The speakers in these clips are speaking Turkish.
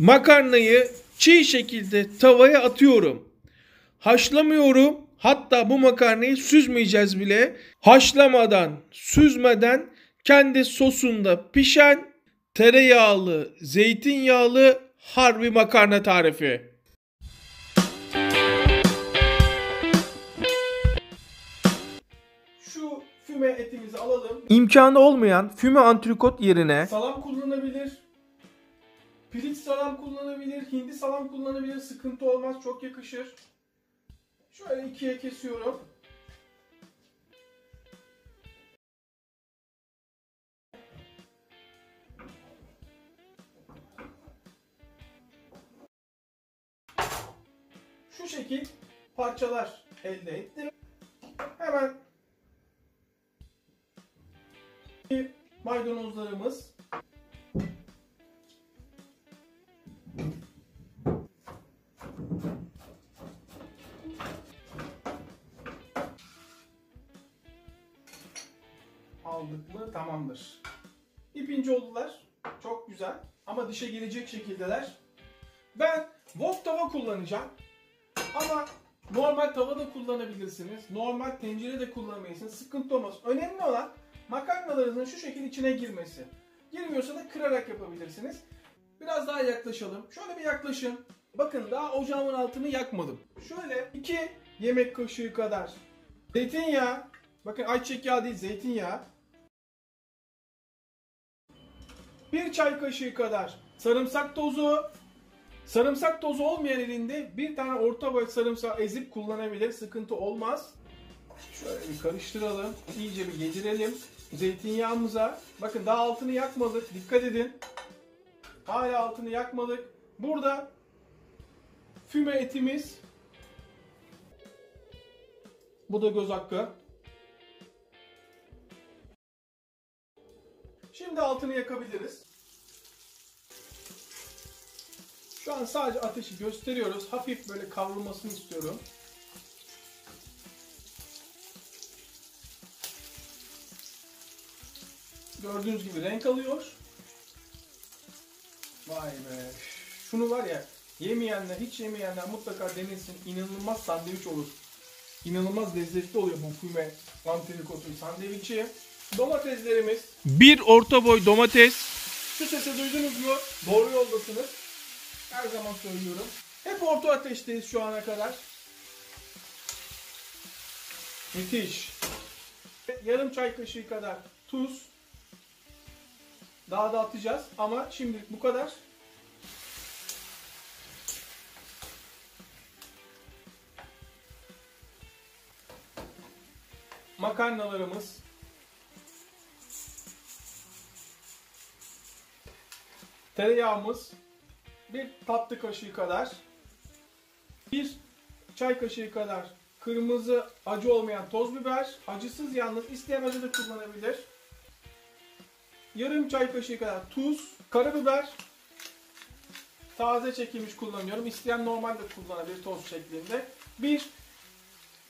Makarnayı çiğ şekilde tavaya atıyorum. Haşlamıyorum. Hatta bu makarnayı süzmeyeceğiz bile. Haşlamadan, süzmeden kendi sosunda pişen tereyağlı, zeytinyağlı harbi makarna tarifi. Şu füme etimizi alalım. İmkanı olmayan füme antrikot yerine salam kullanabilir. Pirinç salam kullanabilir, hindi salam kullanabilir. Sıkıntı olmaz, çok yakışır. Şöyle ikiye kesiyorum. Şu şekil parçalar elde ettim. Hemen maydanozlarımız aldık tamamdır. İpince oldular. Çok güzel. Ama dışa gelecek şekildeler. Ben wok tava kullanacağım. Ama normal tava da kullanabilirsiniz. Normal tencere de kullanabilirsiniz. Sıkıntı olmaz. Önemli olan makarnalarınızın şu şekil içine girmesi. Girmiyorsa da kırarak yapabilirsiniz. Biraz daha yaklaşalım. Şöyle bir yaklaşın. Bakın daha ocağımın altını yakmadım. Şöyle 2 yemek kaşığı kadar zeytinyağı. Bakın ayçiçek yağı değil zeytinyağı. Bir çay kaşığı kadar sarımsak tozu. Sarımsak tozu olmayan elinde bir tane orta boy sarımsağı ezip kullanabilir. Sıkıntı olmaz. Şöyle bir karıştıralım. İyice bir yedirelim. Zeytinyağımıza. Bakın daha altını yakmadık. Dikkat edin. Hala altını yakmadık. Burada füme etimiz. Bu da göz hakkı. Şimdi altını yakabiliriz. Şu an sadece ateşi gösteriyoruz. Hafif böyle kavrulmasını istiyorum. Gördüğünüz gibi renk alıyor. Vay be. Şunu var ya yemeyenler, hiç yemeyenler mutlaka denesin. İnanılmaz sandviç olur. İnanılmaz lezzetli oluyor bu füme antrikotun sandviçi. Domateslerimiz. Bir orta boy domates. Şu sesi duydunuz mu? Doğru yoldasınız. Her zaman söylüyorum. Hep orta ateşteyiz şu ana kadar. Müthiş. Yarım çay kaşığı kadar tuz. Daha da atacağız ama şimdilik bu kadar. Makarnalarımız. Tereyağımız bir tatlı kaşığı kadar. Bir çay kaşığı kadar kırmızı acı olmayan toz biber. Acısız yalnız isteyen acı da kullanabilir. Yarım çay kaşığı kadar tuz, karabiber. Taze çekilmiş kullanıyorum. İsteyen normal de kullanabilir toz şeklinde. Bir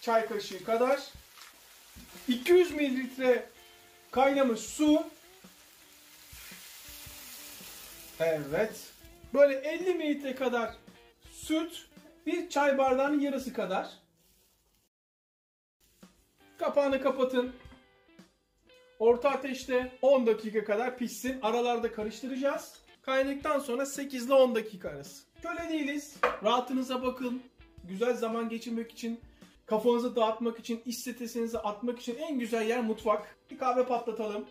çay kaşığı kadar 200 mililitre kaynamış su. Evet. Böyle 50 mililitre kadar süt, bir çay bardağının yarısı kadar. Kapağını kapatın. Orta ateşte 10 dakika kadar pişsin. Aralarda karıştıracağız. Kaynadıktan sonra 8 ile 10 dakika arası. Köle değiliz. Rahatınıza bakın. Güzel zaman geçirmek için, kafanızı dağıtmak için, iş stresinizi atmak için en güzel yer mutfak. Bir kahve patlatalım.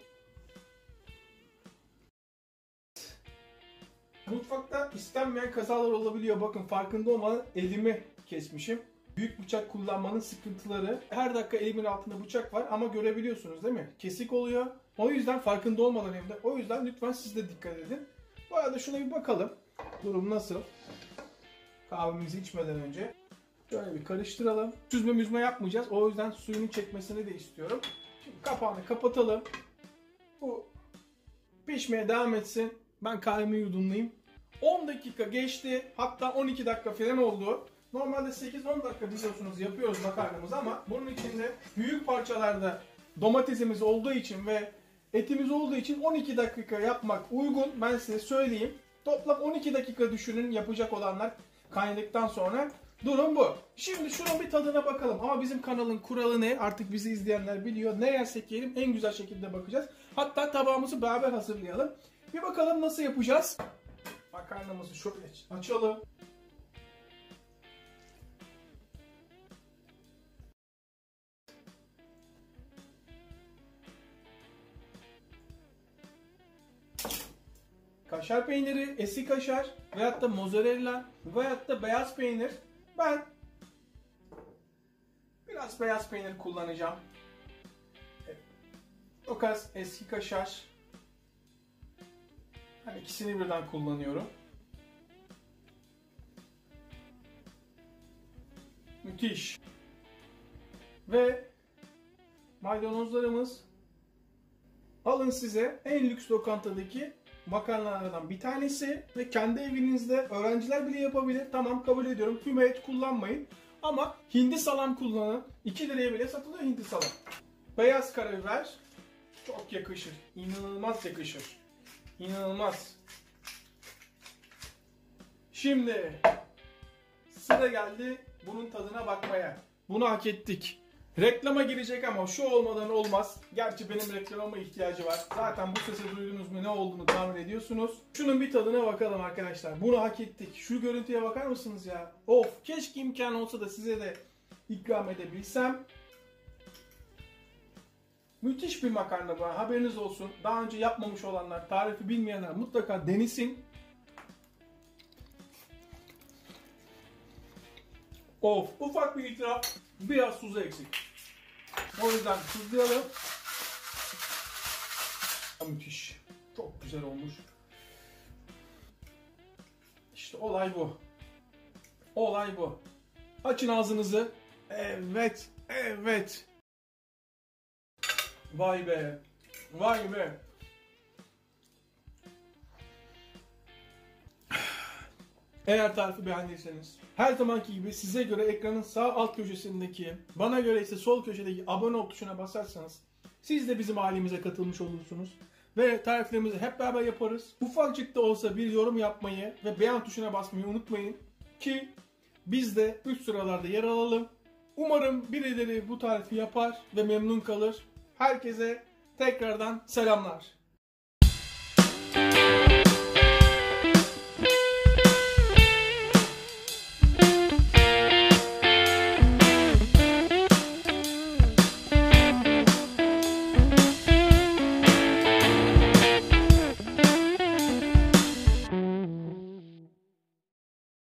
Mutfakta istenmeyen kazalar olabiliyor. Bakın farkında olmadan elimi kesmişim. Büyük bıçak kullanmanın sıkıntıları. Her dakika elimin altında bıçak var ama görebiliyorsunuz değil mi? Kesik oluyor. O yüzden farkında olmadan hem de. O yüzden lütfen siz de dikkat edin. Bu arada şuna bir bakalım. Durum nasıl? Kahvemizi içmeden önce. Şöyle bir karıştıralım. Süzme müzme yapmayacağız. O yüzden suyunu çekmesini de istiyorum. Şimdi kapağını kapatalım. Bu pişmeye devam etsin. Ben kahvemi yudumlayayım. 10 dakika geçti. Hatta 12 dakika falan oldu. Normalde 8-10 dakika biliyorsunuz yapıyoruz makarnamızı ama bunun içinde büyük parçalarda domatesimiz olduğu için ve etimiz olduğu için 12 dakika yapmak uygun. Ben size söyleyeyim. Toplam 12 dakika düşünün yapacak olanlar kaynadıktan sonra. Durum bu. Şimdi şunun bir tadına bakalım. Ama bizim kanalın kuralı ne? Artık bizi izleyenler biliyor. Ne yersek yiyelim en güzel şekilde bakacağız. Hatta tabağımızı beraber hazırlayalım. Bir bakalım nasıl yapacağız. Makarnamızı şöyle açalım. Kaşar peyniri, eski kaşar veyahut da mozzarella veyahut da beyaz peynir. Ben biraz beyaz peynir kullanacağım. Çok az eski kaşar. Hani ikisini birden kullanıyorum. Müthiş. Ve maydanozlarımız alın size en lüks lokantadaki makarnalardan bir tanesi ve kendi evinizde öğrenciler bile yapabilir. Tamam kabul ediyorum. Füme et kullanmayın. Ama hindi salam kullanın. 2 liraya bile satılıyor hindi salam. Beyaz karabiber çok yakışır. İnanılmaz yakışır. İnanılmaz. Şimdi sıra geldi bunun tadına bakmaya. Bunu hak ettik. Reklama girecek ama şu olmadan olmaz. Gerçi benim reklamama ihtiyacı var. Zaten bu sesi duydunuz mu ne olduğunu tahmin ediyorsunuz. Şunun bir tadına bakalım arkadaşlar. Bunu hak ettik. Şu görüntüye bakar mısınız ya? Of keşke imkan olsa da size de ikram edebilsem. Müthiş bir makarna bu. Haberiniz olsun. Daha önce yapmamış olanlar, tarifi bilmeyenler mutlaka denesin. Of ufak bir itiraf. Biraz tuzu eksik. O yüzden tuzlayalım. Müthiş. Çok güzel olmuş. İşte olay bu. Olay bu. Açın ağzınızı. Evet. Evet. Vay be. Vay be. Eğer tarifi beğendiyseniz her zamanki gibi size göre ekranın sağ alt köşesindeki bana göre ise sol köşedeki abone ol tuşuna basarsanız siz de bizim ailemize katılmış olursunuz. Ve tariflerimizi hep beraber yaparız. Ufacık da olsa bir yorum yapmayı ve beğen tuşuna basmayı unutmayın. Ki biz de üst sıralarda yer alalım. Umarım birileri bu tarifi yapar ve memnun kalır. Herkese tekrardan selamlar.